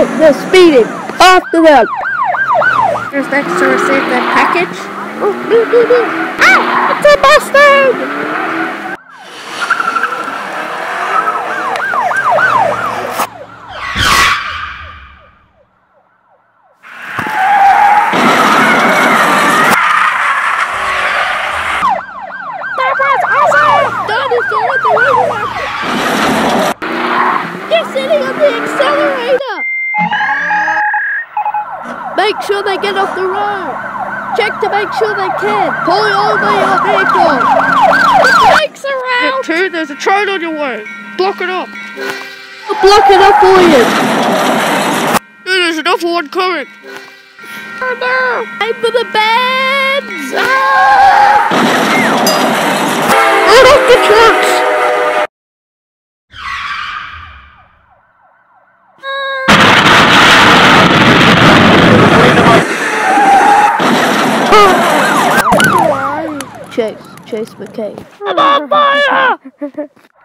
are speeding. After them. Who's next to receive their package? Oh, no, no, no. Ah, it's a Mustang! They're sitting on the accelerator! Make sure they get off the road! Check to make sure they can! Pull over your vehicle! The brakes are out! Two, there's a train on your way. Block it up. I'll block it up for you! There's another one coming. Oh no! Aim for the beds! Chase. Chase McKay. I'm on fire!